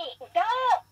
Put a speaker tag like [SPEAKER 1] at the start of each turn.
[SPEAKER 1] me. Don't